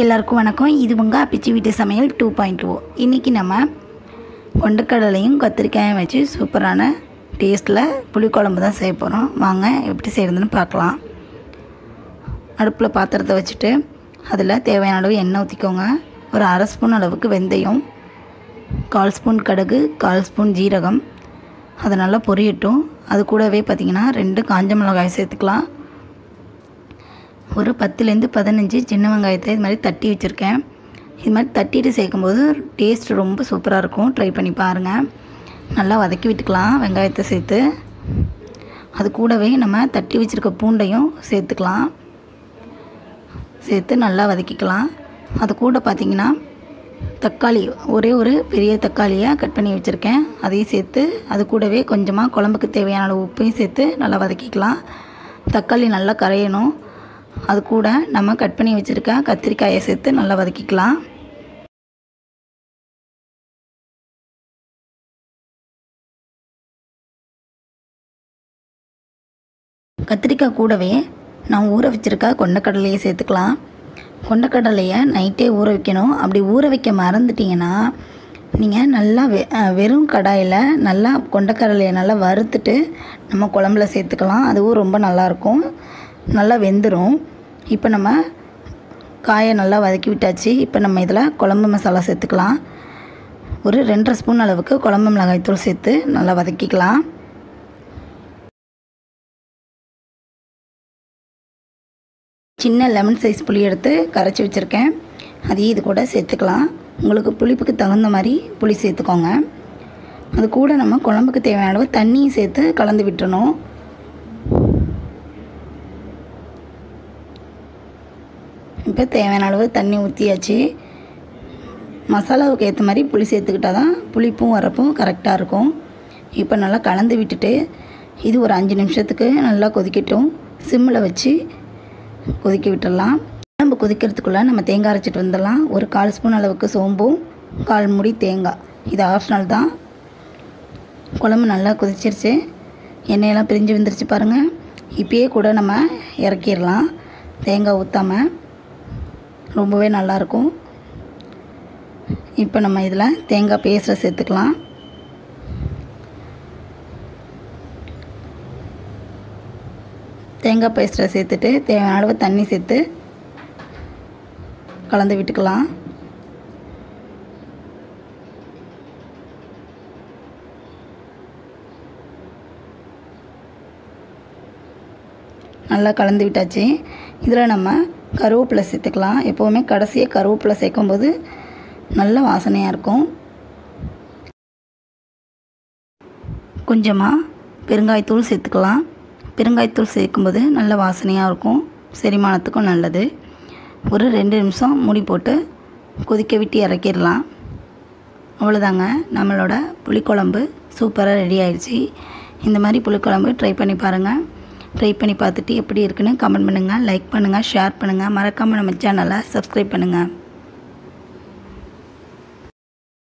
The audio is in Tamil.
எல்லாருக்கும் வணக்கம். இது உங்கள் அப்பிச்சி வீட்டு சமையல் டூ பாயிண்ட் ஓ இன்றைக்கி நம்ம கொண்டக்கடலையும் கத்திரிக்காயும் வச்சு சூப்பரான டேஸ்ட்டில் புளிக்குழம்பு தான் செய்ய போகிறோம் வாங்க எப்படி செய்கிறதுன்னு பார்க்கலாம். அடுப்பில் பாத்திரத்தை வச்சுட்டு அதில் தேவையான அளவு எண்ணெய் ஊற்றிக்கோங்க ஒரு அரை ஸ்பூன் அளவுக்கு வெந்தயம் கால் ஸ்பூன் கடுகு கால் ஸ்பூன் ஜீரகம். அது நல்லா பொரியட்டும். அது கூடவே பார்த்திங்கன்னா ரெண்டு காஞ்ச மிளகாய் சேர்த்துக்கலாம். ஒரு பத்துலேருந்து பதினஞ்சு சின்ன வெங்காயத்தை இது மாதிரி தட்டி வச்சுருக்கேன். இது மாதிரி தட்டிட்டு சேர்க்கும்போது டேஸ்ட் ரொம்ப சூப்பராக இருக்கும். ட்ரை பண்ணி பாருங்கள் நல்லா வதக்கி விட்டுக்கலாம் வெங்காயத்தை சேர்த்து. அது கூடவே நம்ம தட்டி வச்சுருக்க பூண்டையும் சேர்த்துக்கலாம். சேர்த்து நல்லா வதக்கிக்கலாம். அது கூட பார்த்திங்கன்னா தக்காளி ஒரே ஒரு பெரிய தக்காளியை கட் பண்ணி வச்சுருக்கேன். அதையும் சேர்த்து அது கூடவே கொஞ்சமாக குழம்புக்கு தேவையான அளவு உப்பையும் சேர்த்து நல்லா வதக்கிக்கலாம். தக்காளி நல்லா கரையணும். அது கூட நம்ம கட் பண்ணி வச்சுருக்க கத்திரிக்காயை சேர்த்து நல்லா வதக்கிக்கலாம். கத்திரிக்காய் கூடவே நான் ஊற வச்சுருக்க கொண்டக்கடலையை சேர்த்துக்கலாம். கொண்டக்கடலையை நைட்டே ஊற வைக்கணும். அப்படி ஊற வைக்க மறந்துட்டிங்கன்னா நீங்கள் நல்லா வெ வெறும் கடாயில் நல்லா கொண்டக்கடலையை நல்லா வறுத்துட்டு நம்ம குழம்புல சேர்த்துக்கலாம். அதுவும் ரொம்ப நல்லாயிருக்கும் நல்லா வெந்துடும் இப்போ நம்ம காயை நல்லா வதக்கி விட்டாச்சு. இப்போ நம்ம இதில் குழம்பு மசாலா சேர்த்துக்கலாம். ஒரு ரெண்டரை ஸ்பூன் அளவுக்கு குழம்பு மிளகாய்த்தூள் சேர்த்து நல்லா வதக்கிக்கலாம். சின்ன லெமன் சைஸ் புளி எடுத்து கரைச்சி வச்சுருக்கேன். அதையும் இது கூட சேர்த்துக்கலாம். உங்களுக்கு புளிப்புக்கு தகுந்த மாதிரி புளி சேர்த்துக்கோங்க. அது கூட நம்ம குழம்புக்கு தேவையான அளவு தண்ணியும் சேர்த்து கலந்து விட்டுறணும். இப்போ தேவையான அளவு தண்ணி ஊற்றியாச்சு மசாலாவுக்கு ஏற்ற மாதிரி புளி சேர்த்துக்கிட்டா தான் புளிப்பும் வரப்பும் கரெக்டாக இருக்கும். இப்போ நல்லா கலந்து விட்டுட்டு இது ஒரு அஞ்சு நிமிஷத்துக்கு நல்லா கொதிக்கட்டும். சிம்மில் வச்சு கொதிக்க விட்டுடலாம். குழம்பு கொதிக்கிறதுக்குள்ளே நம்ம தேங்காய் அரைச்சிட்டு வந்துடலாம். ஒரு கால் ஸ்பூன் அளவுக்கு சோம்பும் கால் முடி தேங்காய். இது ஆப்ஷனல் தான். குழம்பு நல்லா கொதிச்சிருச்சு. எண்ணெயெல்லாம் பிரிஞ்சு வந்துருச்சு பாருங்கள் இப்பயே கூட நம்ம இறக்கிடலாம். தேங்காய் ஊற்றாமல் ரொம்பவே நல்லாயிருக்கும். இப்போ நம்ம இதில் தேங்காய் பேஸ்ட்டை சேர்த்துக்கலாம். தேங்காய் பேஸ்ட்டை சேர்த்துட்டு தேவையான அளவு தண்ணி சேர்த்து கலந்து விட்டுக்கலாம். நல்லா கலந்து விட்டாச்சு. இதில் நம்ம கருவேப்பிலை சேர்த்துக்கலாம். எப்போவுமே கடைசியாக கருவேப்பிலை சேர்க்கும்போது நல்ல வாசனையாக இருக்கும். கொஞ்சமாக பெருங்காயத்தூள் சேர்த்துக்கலாம். பெருங்காயத்தூள் சேர்க்கும்போது நல்ல வாசனையாக இருக்கும். செரிமானத்துக்கும் நல்லது. ஒரு ரெண்டு நிமிஷம் மூடி போட்டு கொதிக்க விட்டு இறக்கிடலாம். அவ்வளோதாங்க நம்மளோட புளிக்குழம்பு சூப்பராக ரெடி ஆயிடுச்சு. இந்த மாதிரி புளிக்குழம்பு ட்ரை பண்ணி பாருங்கள் ட்ரை பண்ணி பார்த்துட்டு எப்படி இருக்குன்னு கமெண்ட் பண்ணுங்கள் லைக் பண்ணுங்கள் ஷேர் பண்ணுங்கள் மறக்காமல் நம்ம சேனலை சப்ஸ்கிரைப் பண்ணுங்கள்